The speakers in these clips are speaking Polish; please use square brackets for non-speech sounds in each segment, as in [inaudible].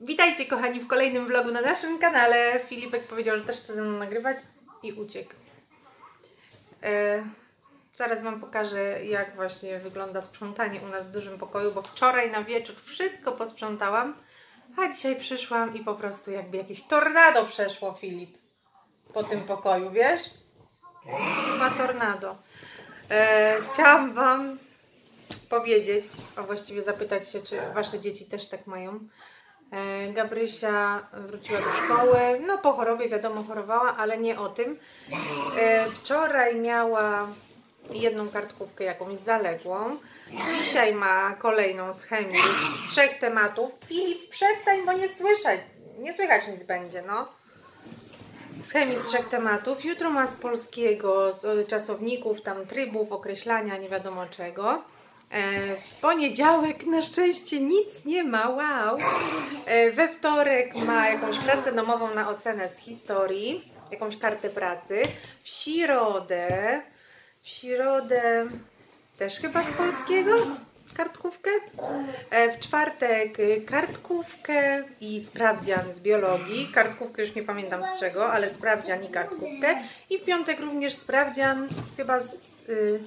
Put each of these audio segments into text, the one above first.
Witajcie kochani w kolejnym vlogu na naszym kanale. Filipek powiedział, że też chce ze mną nagrywać i uciekł. E, zaraz Wam pokażę jak właśnie wygląda sprzątanie u nas w dużym pokoju, bo wczoraj na wieczór wszystko posprzątałam, a dzisiaj przyszłam i po prostu jakby jakieś tornado przeszło Filip po tym pokoju, wiesz? Ma tornado. E, chciałam Wam powiedzieć, a właściwie zapytać się, czy Wasze dzieci też tak mają. E, Gabrysia wróciła do szkoły, no po chorobie wiadomo chorowała, ale nie o tym. E, Wczoraj miała jedną kartkówkę jakąś zaległą, dzisiaj ma kolejną z chemii z trzech tematów. Filip, przestań, bo nie słyszeć, nie słychać nic będzie, no. Z chemii z trzech tematów, jutro ma z polskiego, z czasowników, tam trybów, określania, nie wiadomo czego. E, W poniedziałek na szczęście nic nie ma, wow. E, We wtorek ma jakąś pracę domową na ocenę z historii, jakąś kartę pracy. W środę, w środę też chyba z polskiego kartkówkę. E, W czwartek kartkówkę i sprawdzian z biologii. Kartkówkę już nie pamiętam z czego, ale sprawdzian i kartkówkę. I w piątek również sprawdzian chyba z... y,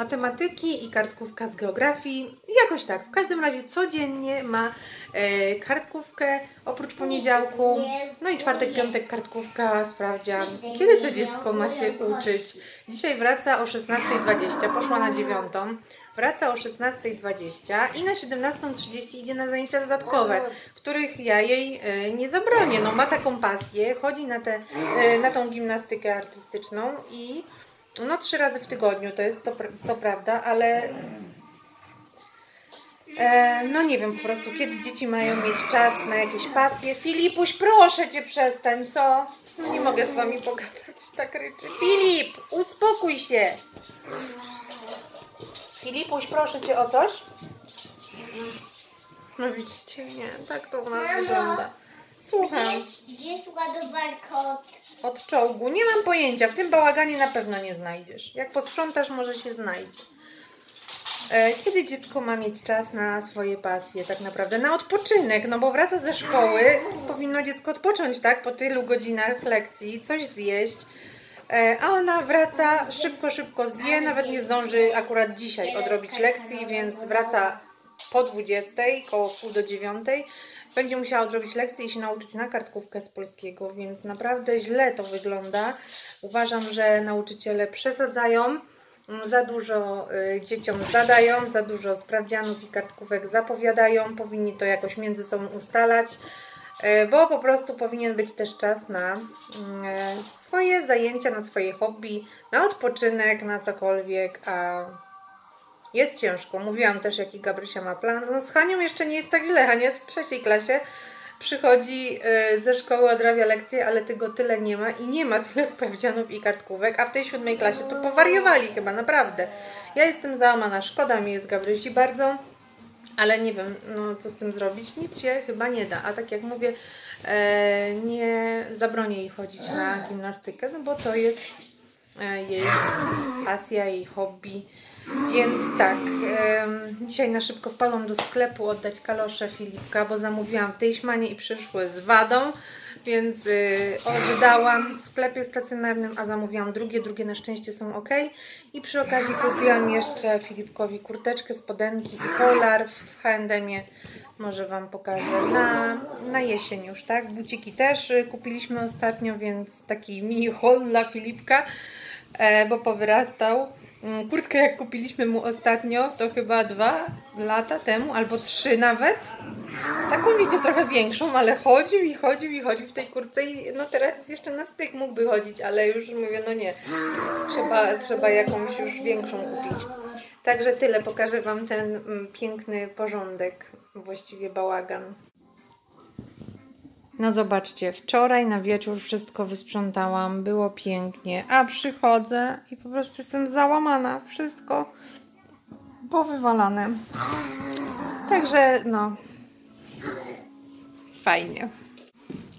matematyki i kartkówka z geografii. Jakoś tak. W każdym razie codziennie ma e, kartkówkę oprócz poniedziałku. No i czwartek, piątek kartkówka, sprawdzian. Kiedy to dziecko ma się uczyć? Dzisiaj wraca o 16.20, poszła na 9. Wraca o 16.20 i na 17.30 idzie na zajęcia dodatkowe, których ja jej e, nie zabronię. No ma taką pasję, chodzi na, te, e, na tą gimnastykę artystyczną i no trzy razy w tygodniu to jest to, to prawda, ale e, no nie wiem po prostu kiedy dzieci mają mieć czas na jakieś pasje. Filipuś, proszę cię przestań, co? No nie mogę z wami pogadać, tak ryczy. Filip, uspokój się. Filipuś, proszę cię o coś? No widzicie, nie, tak to u nas wygląda. Słucham. Gdzie jest, gdzie jest ładowarka od... Od czołgu. Nie mam pojęcia. W tym bałaganie na pewno nie znajdziesz. Jak posprzątasz, może się znajdzie. E, Kiedy dziecko ma mieć czas na swoje pasje, tak naprawdę? Na odpoczynek, no bo wraca ze szkoły, powinno dziecko odpocząć, tak? Po tylu godzinach lekcji, coś zjeść. E, A ona wraca, szybko, szybko zje, nawet nie zdąży akurat dzisiaj odrobić lekcji, więc wraca po 20, koło pół do dziewiątej. Będzie musiała odrobić lekcję i się nauczyć na kartkówkę z polskiego, więc naprawdę źle to wygląda. Uważam, że nauczyciele przesadzają, mm, za dużo y, dzieciom zadają, za dużo sprawdzianów i kartkówek zapowiadają. Powinni to jakoś między sobą ustalać, y, bo po prostu powinien być też czas na mm, e, swoje zajęcia, na swoje hobby, na odpoczynek, na cokolwiek, a jest ciężko. Mówiłam też, jaki Gabrysia ma plan. No z Hanią jeszcze nie jest tak źle. Hania jest w trzeciej klasie. Przychodzi y, ze szkoły, odrabia lekcje, ale tego tyle nie ma i nie ma tyle sprawdzianów i kartkówek, a w tej siódmej klasie to powariowali chyba, naprawdę. Ja jestem załamana, szkoda mi jest Gabrysi bardzo, ale nie wiem, no co z tym zrobić. Nic się chyba nie da, a tak jak mówię, e, nie zabronię jej chodzić na gimnastykę, no bo to jest e, jej pasja, jej hobby. Więc tak, dzisiaj na szybko wpadłam do sklepu oddać kalosze Filipka, bo zamówiłam w Tejśmanie i przyszły z wadą, więc y, oddałam w sklepie stacjonarnym, a zamówiłam drugie, drugie na szczęście są ok. I przy okazji kupiłam jeszcze Filipkowi kurteczkę, spodenki i polar w H&M-ie. Może Wam pokażę na, na jesień już, tak? Buciki też y, kupiliśmy ostatnio, więc taki mini haul dla Filipka, e, bo powyrastał. Mm, Kurtkę jak kupiliśmy mu ostatnio, to chyba dwa lata temu, albo trzy nawet. Taką wiecie, trochę większą, ale chodził i chodził i chodził w tej kurtce i no teraz jest jeszcze na styk mógłby chodzić, ale już mówię, no nie, trzeba, trzeba jakąś już większą kupić. Także tyle, pokażę Wam ten mm, piękny porządek, właściwie bałagan. No zobaczcie, wczoraj na wieczór wszystko wysprzątałam, było pięknie, a przychodzę i po prostu jestem załamana, wszystko powywalane. Także no, fajnie.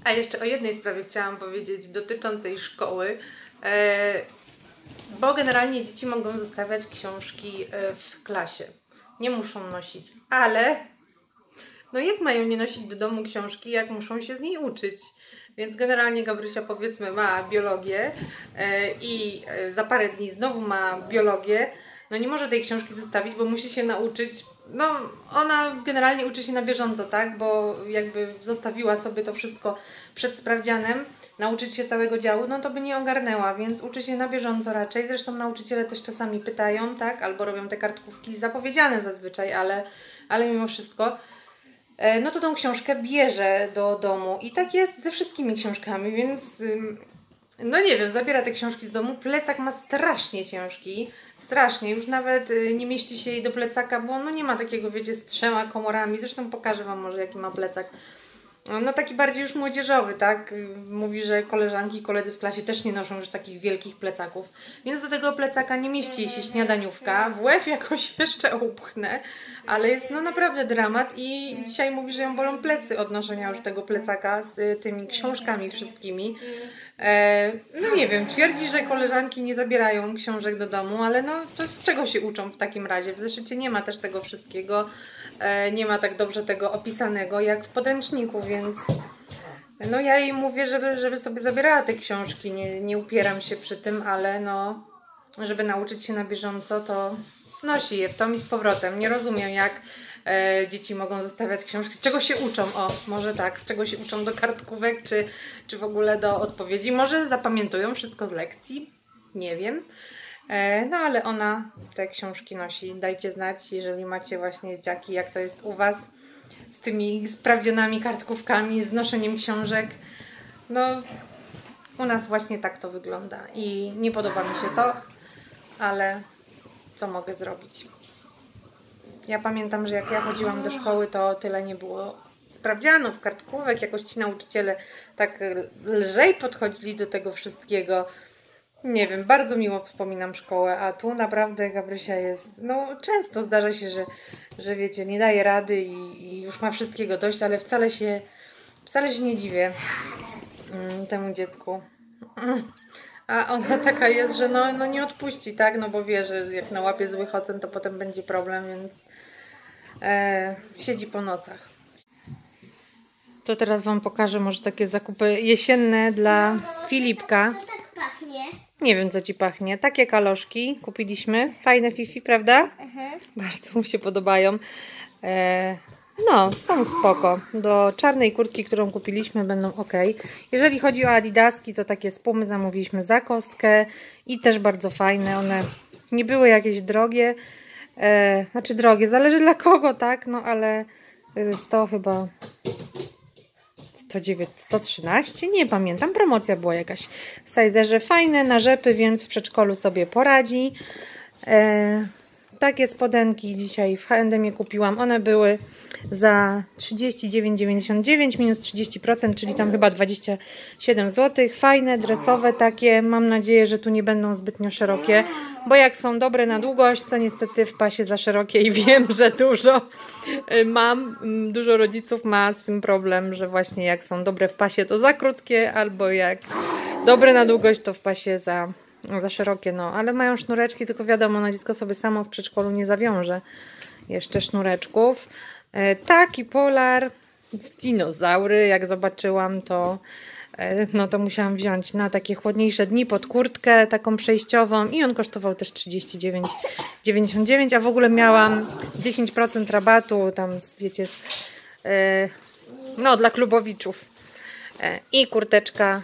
A jeszcze o jednej sprawie chciałam powiedzieć dotyczącej szkoły, e, bo generalnie dzieci mogą zostawiać książki e, w klasie. Nie muszą nosić, ale No jak mają nie nosić do domu książki, jak muszą się z niej uczyć? Więc generalnie Gabrysia powiedzmy ma biologię e, i e, za parę dni znowu ma biologię. No nie może tej książki zostawić, bo musi się nauczyć. No ona generalnie uczy się na bieżąco, tak? Bo jakby zostawiła sobie to wszystko przed sprawdzianem, nauczyć się całego działu, no to by nie ogarnęła, więc uczy się na bieżąco raczej. Zresztą nauczyciele też czasami pytają, tak? Albo robią te kartkówki zapowiedziane zazwyczaj, ale, ale mimo wszystko no to tą książkę bierze do domu. I tak jest ze wszystkimi książkami, więc no nie wiem, zabiera te książki do domu. Plecak ma strasznie ciężki. Strasznie, już nawet y, nie mieści się jej do plecaka, bo no nie ma takiego, wiecie, z trzema komorami. Zresztą pokażę Wam może, jaki ma plecak. No taki bardziej już młodzieżowy, tak? Mówi, że koleżanki i koledzy w klasie też nie noszą już takich wielkich plecaków. Więc do tego plecaka nie mieści się śniadaniówka. W łeb jakoś [laughs] jeszcze upchnę, ale jest no naprawdę dramat i dzisiaj mówi, że ją bolą plecy od noszenia już tego plecaka z tymi książkami wszystkimi. E, no nie wiem, twierdzi, że koleżanki nie zabierają książek do domu, ale no to z czego się uczą w takim razie? W zeszycie nie ma też tego wszystkiego, nie ma tak dobrze tego opisanego jak w podręczniku, więc no ja jej mówię, żeby, żeby sobie zabierała te książki, nie, nie upieram się przy tym, ale no żeby nauczyć się na bieżąco, to nosi je w tom i z powrotem. Nie rozumiem jak e, dzieci mogą zostawiać książki. Z czego się uczą? O, może tak, z czego się uczą do kartkówek, czy, czy w ogóle do odpowiedzi. Może zapamiętują wszystko z lekcji? Nie wiem. E, no ale ona te książki nosi. Dajcie znać, jeżeli macie właśnie dziaki, jak to jest u Was z tymi sprawdzianami, kartkówkami, z noszeniem książek. No, u nas właśnie tak to wygląda i nie podoba mi się to, ale co mogę zrobić? Ja pamiętam, że jak ja chodziłam do szkoły, to tyle nie było sprawdzianów, kartkówek, jakoś ci nauczyciele tak lżej podchodzili do tego wszystkiego. Nie wiem, bardzo miło wspominam szkołę, a tu naprawdę Gabrysia jest, no często zdarza się, że, że wiecie, nie daje rady i, i już ma wszystkiego dość, ale wcale się, wcale się nie dziwię mm, temu dziecku. A ona taka jest, że no, no nie odpuści, tak? No bo wie, że jak nałapie złych ocen, to potem będzie problem, więc e, siedzi po nocach. To teraz Wam pokażę może takie zakupy jesienne dla Filipka. Nie wiem, co Ci pachnie. Takie kaloszki kupiliśmy. Fajne Fifi, prawda? Mhm. Bardzo mu się podobają. E, no, są spoko. Do czarnej kurtki, którą kupiliśmy, będą ok. Jeżeli chodzi o adidaski, to takie spumy zamówiliśmy za kostkę i też bardzo fajne. One nie były jakieś drogie. E, znaczy drogie, zależy dla kogo, tak? No ale 100 chyba 109, 113, nie pamiętam, promocja była jakaś w Sajzerze. Fajne na rzepy, więc w przedszkolu sobie poradzi. E, takie spodenki dzisiaj w H&M kupiłam. One były za 39,99 minus 30%, czyli tam chyba 27 zł. Fajne, dresowe takie. Mam nadzieję, że tu nie będą zbytnio szerokie, bo jak są dobre na długość, to niestety w pasie za szerokie i [laughs] wiem, że dużo y, mam, mm, dużo rodziców ma z tym problem, że właśnie jak są dobre w pasie, to za krótkie, albo jak dobre na długość, to w pasie za za szerokie, no, ale mają sznureczki, tylko wiadomo, no dziecko sobie samo w przedszkolu nie zawiąże jeszcze sznureczków. E, taki polar, dinozaury, jak zobaczyłam, to e, no to musiałam wziąć na takie chłodniejsze dni pod kurtkę taką przejściową i on kosztował też 39,99, a w ogóle miałam 10% rabatu tam, wiecie, z, e, no dla klubowiczów. I kurteczka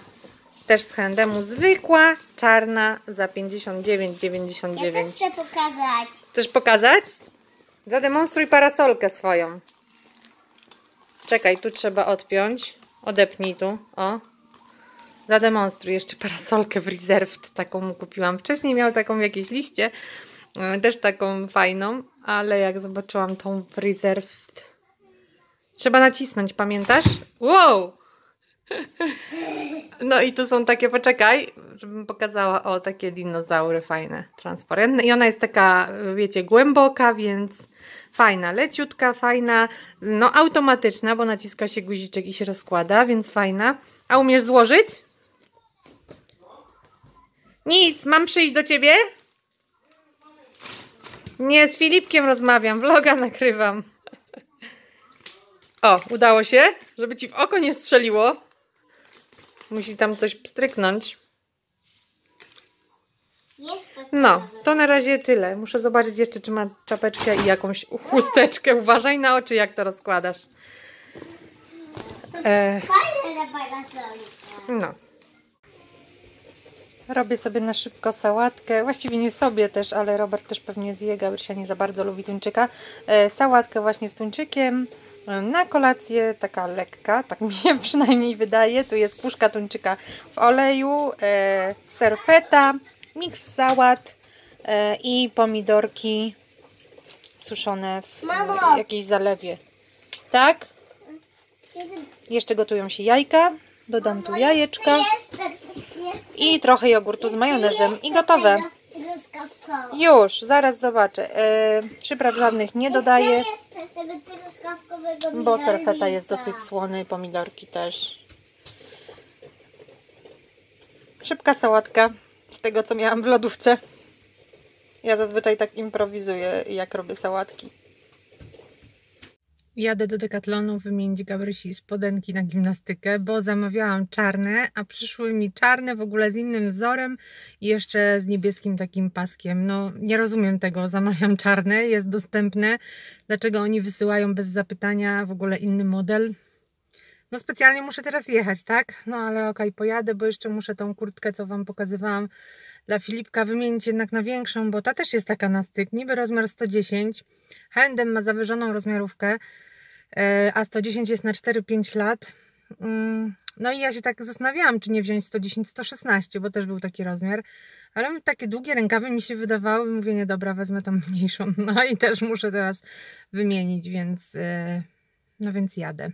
też z H&M zwykła, czarna za 59,99. Ja też chcę pokazać. Chcesz pokazać? Zademonstruj parasolkę swoją. Czekaj, tu trzeba odpiąć. Odepnij tu. O. Zademonstruj jeszcze parasolkę w Reserved. Taką mu kupiłam. Wcześniej miał taką w jakiejś liście. yy, Też taką fajną. Ale jak zobaczyłam tą w Reserved. Trzeba nacisnąć, pamiętasz? Wow! No i tu są takie, poczekaj, żebym pokazała, o takie dinozaury fajne, transparentne. I ona jest taka, wiecie, głęboka, więc fajna, leciutka, fajna, no automatyczna, bo naciska się guziczek i się rozkłada, więc fajna. A umiesz złożyć? Nic, mam przyjść do ciebie? Nie, z Filipkiem rozmawiam, vloga nagrywam. O, udało się, żeby ci w oko nie strzeliło. Musi tam coś pstryknąć. No, to na razie tyle. Muszę zobaczyć jeszcze, czy ma czapeczkę i jakąś chusteczkę. Uważaj na oczy, jak to rozkładasz. E, no. Robię sobie na szybko sałatkę. Właściwie nie sobie też, ale Robert też pewnie zje. Gabrysia nie za bardzo lubi tuńczyka. E, sałatkę właśnie z tuńczykiem. Na kolację taka lekka, tak [laughs] mi się przynajmniej wydaje. Tu jest puszka tuńczyka w oleju, e, serfeta, miks sałat e, i pomidorki suszone w e, jakiejś zalewie. Tak? Jeszcze gotują się jajka. Dodam tu jajeczka i trochę jogurtu z majonezem i gotowe. Już, zaraz zobaczę. E, przypraw żadnych nie dodaję, truskawkowego bo serfeta jest dosyć słony, pomidorki też. Szybka sałatka z tego, co miałam w lodówce. Ja zazwyczaj tak improwizuję, jak robię sałatki. Jadę do Decathlonu wymienić Gabrysi spodenki na gimnastykę, bo zamawiałam czarne, a przyszły mi czarne w ogóle z innym wzorem i jeszcze z niebieskim takim paskiem. No, nie rozumiem tego. Zamawiam czarne, jest dostępne. Dlaczego oni wysyłają bez zapytania w ogóle inny model? No specjalnie muszę teraz jechać, tak? No ale okej, pojadę, bo jeszcze muszę tą kurtkę, co Wam pokazywałam dla Filipka wymienić jednak na większą, bo ta też jest taka na styk, niby rozmiar 110. H&M ma zawyżoną rozmiarówkę, a 110 jest na 4-5 lat. Mm, No i ja się tak zastanawiałam, czy nie wziąć 110-116, bo też był taki rozmiar. Ale takie długie rękawy mi się wydawały, mówię, nie dobra, wezmę tą mniejszą. [laughs] No i też muszę teraz wymienić, więc e, no więc jadę.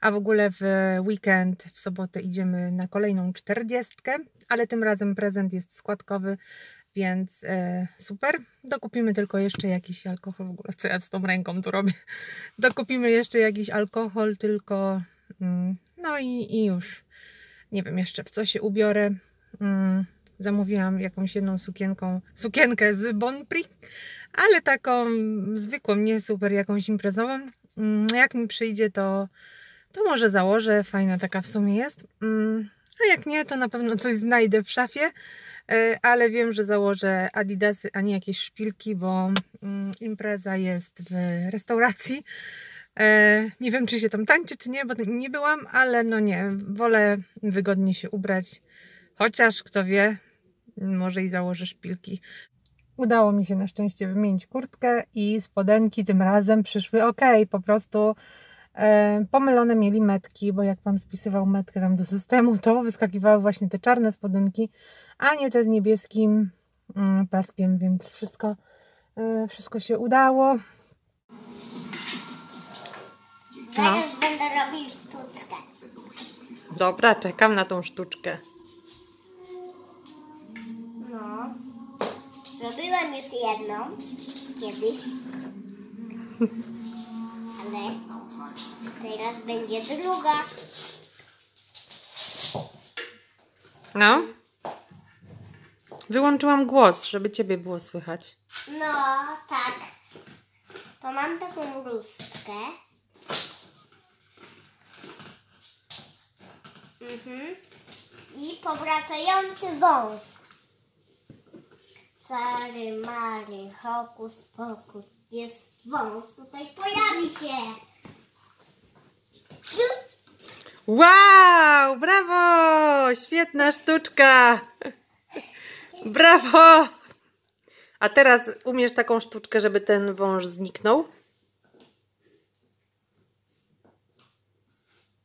A w ogóle w weekend, w sobotę idziemy na kolejną czterdziestkę, ale tym razem prezent jest składkowy, więc e, super. Dokupimy tylko jeszcze jakiś alkohol. W ogóle co ja z tą ręką tu robię? Dokupimy jeszcze jakiś alkohol, tylko mm, no i, i już. Nie wiem jeszcze w co się ubiorę. Mm, zamówiłam jakąś jedną sukienką, sukienkę z Bon Prix, ale taką zwykłą, nie super jakąś imprezową. Mm, Jak mi przyjdzie, to, to może założę. Fajna taka w sumie jest. Mm, A jak nie, to na pewno coś znajdę w szafie. E, Ale wiem, że założę adidasy, a nie jakieś szpilki, bo mm, impreza jest w restauracji. E, Nie wiem, czy się tam tańczy, czy nie, bo nie byłam, ale no nie, wolę wygodnie się ubrać. Chociaż, kto wie, może i założę szpilki. Udało mi się na szczęście wymienić kurtkę i spodenki tym razem przyszły ok, po prostu pomylone mieli metki, bo jak pan wpisywał metkę tam do systemu, to wyskakiwały właśnie te czarne spodenki, a nie te z niebieskim mm, paskiem, więc wszystko, e, wszystko się udało. Zaraz będę robił sztuczkę. Dobra, czekam na tą sztuczkę. No. Zrobiłam już jedną. Kiedyś. Ale teraz będzie druga. No. Wyłączyłam głos, żeby ciebie było słychać. No, tak. To mam taką bluzkę. Mhm. I powracający wąs. Cary, mary, hokus pokus. Jest wąs, tutaj pojawi się. Wow! Brawo! Świetna sztuczka! Brawo! A teraz umiesz taką sztuczkę, żeby ten wąż zniknął?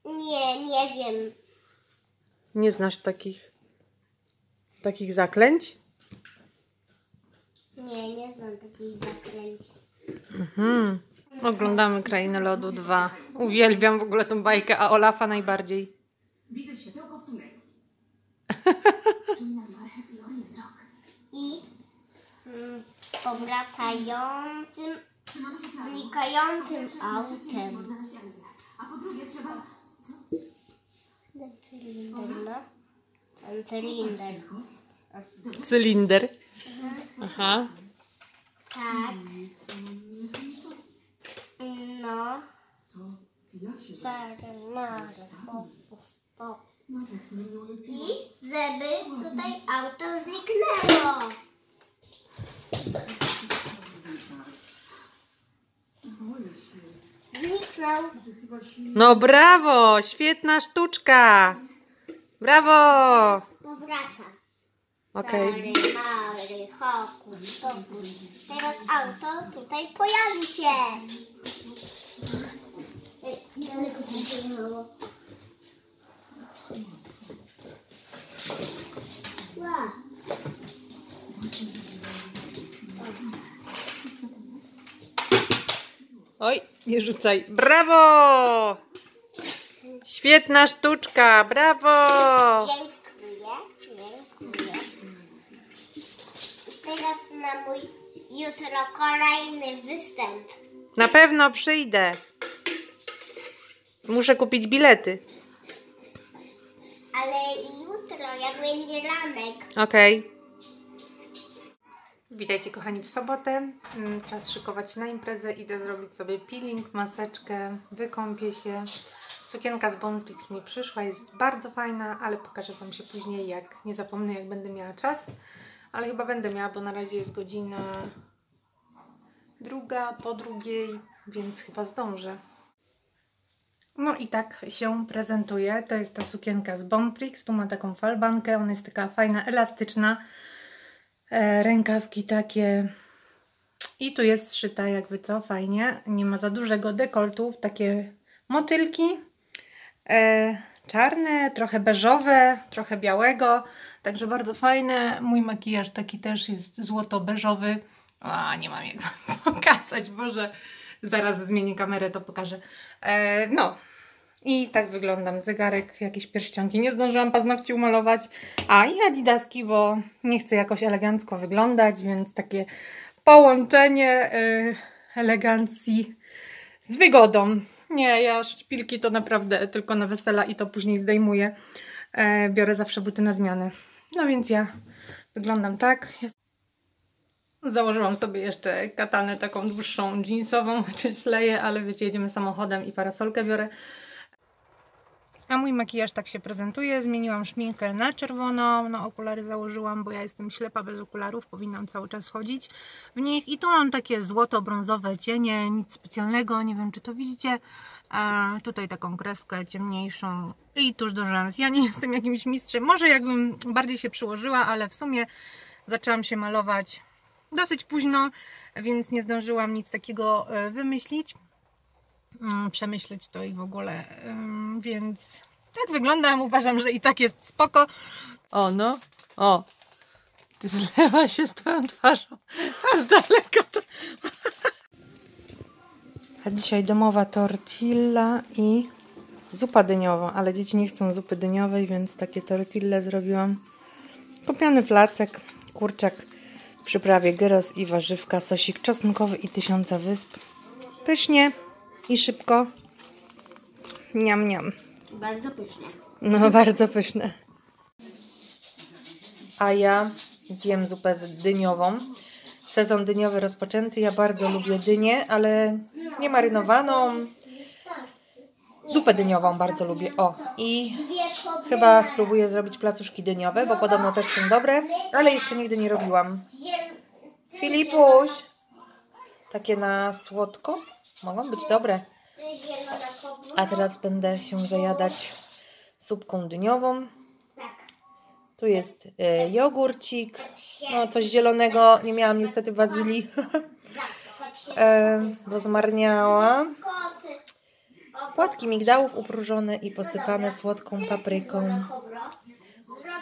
Nie, nie wiem. Nie znasz takich takich zaklęć? Nie, nie znam takich zaklęć. Mhm. Oglądamy Krainę Lodu 2. Uwielbiam w ogóle tą bajkę, a Olafa najbardziej. Widzę światełko w tunelu. [laughs] Czuj na marchew i wzrok. Mm, powracającym, znikającym autem. A po drugie trzeba... Co? Cylinder, no. Ten cylinder. Cylinder. Aha. Tak. No. To Jak się. Marek. I żeby tutaj auto zniknęło. Zniknął. No brawo, świetna sztuczka. Brawo. Powraca. Okej. Hokus, pokus. Teraz auto tutaj pojawi się. Daleko pojechało. Oj, nie rzucaj. Brawo! Świetna sztuczka, brawo! Dziękuję, dziękuję. Teraz na mój jutro kolejny występ. Na pewno przyjdę. Muszę kupić bilety. Ale jutro, jak będzie ranek, Okej. Witajcie kochani w sobotę. Mm, Czas szykować na imprezę. Idę zrobić sobie peeling, maseczkę, wykąpię się. Sukienka z Bonflix mi przyszła, jest bardzo fajna, ale pokażę Wam się później, jak nie zapomnę, jak będę miała czas. Ale chyba będę miała, bo na razie jest godzina druga po drugiej, więc chyba zdążę. No i tak się prezentuje. To jest ta sukienka z Bonprix. Tu ma taką falbankę. Ona jest taka fajna, elastyczna. E, rękawki takie. I tu jest szyta jakby co, fajnie. Nie ma za dużego dekoltów. Takie motylki. E, czarne, trochę beżowe, trochę białego. Także bardzo fajne. Mój makijaż taki też jest złoto-beżowy. A, nie mam jak [laughs] pokazać, Boże. Zaraz zmienię kamerę, to pokażę. E, no, i tak wyglądam. Zegarek, jakieś pierścionki. Nie zdążyłam paznokci umalować. A i adidaski, bo nie chcę jakoś elegancko wyglądać, więc takie połączenie y, elegancji z wygodą. Nie, ja szpilki to naprawdę tylko na wesela i to później zdejmuję. E, biorę zawsze buty na zmianę. No więc ja wyglądam tak. Założyłam sobie jeszcze katanę taką dłuższą, jeansową, [laughs] chociaż leję, ale wiecie, jedziemy samochodem i parasolkę biorę. A mój makijaż tak się prezentuje. Zmieniłam szminkę na czerwoną. No, okulary założyłam, bo ja jestem ślepa bez okularów. Powinnam cały czas chodzić w nich. I tu mam takie złoto-brązowe cienie. Nic specjalnego. Nie wiem, czy to widzicie. A tutaj taką kreskę ciemniejszą i tuż do rzęs. Ja nie [laughs] jestem jakimś mistrzem. Może jakbym bardziej się przyłożyła, ale w sumie zaczęłam się malować dosyć późno, więc nie zdążyłam nic takiego e, wymyślić mm, przemyśleć to i w ogóle. Więc tak wyglądam. Uważam, że i tak jest spoko. O no, o. Ty zlewa się z twoją twarzą. A z daleka to. A dzisiaj domowa tortilla i zupa dyniowa, ale dzieci nie chcą zupy dyniowej, więc takie tortille zrobiłam. Kupiony placek, kurczak w przyprawie gyros i warzywka, sosik czosnkowy i tysiąca wysp. Pysznie i szybko. Niam, niam. bardzo pyszne. No, [laughs] bardzo pyszne. A ja zjem zupę z dyniową. Sezon dyniowy rozpoczęty. Ja bardzo lubię dynię, ale nie marynowaną. Zupę dyniową bardzo lubię. O, i chyba spróbuję zrobić placuszki dyniowe, bo podobno też są dobre, ale jeszcze nigdy nie robiłam. Filipuś, takie na słodko mogą być dobre. A teraz będę się zajadać zupką dyniową. Tu jest e, jogurcik, no coś zielonego, nie miałam niestety bazylii, [laughs] e, bo zmarniała. Płatki migdałów upróżone i posypane słodką papryką.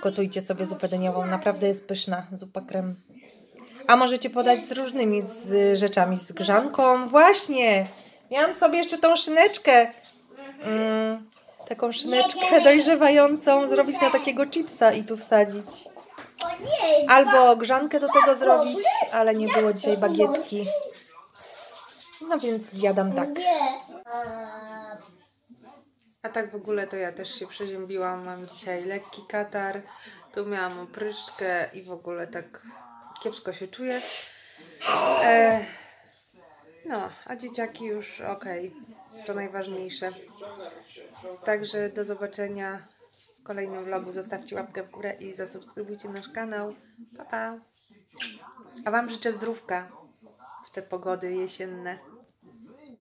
Gotujcie sobie zupę dyniową, naprawdę jest pyszna, zupa krem. A możecie podać z różnymi z rzeczami, z grzanką. Właśnie, miałam sobie jeszcze tą szyneczkę. Mm, taką szyneczkę dojrzewającą, zrobić na takiego chipsa i tu wsadzić. Albo grzankę do tego zrobić, ale nie było dzisiaj bagietki. No więc zjadam tak. A tak w ogóle to ja też się przeziębiłam. Mam dzisiaj lekki katar. Tu miałam opryszczkę i w ogóle tak kiepsko się czuję. E, no, a dzieciaki już okej. To najważniejsze. Także do zobaczenia w kolejnym vlogu. Zostawcie łapkę w górę i zasubskrybujcie nasz kanał. Pa, pa. A Wam życzę zdrówka w te pogody jesienne.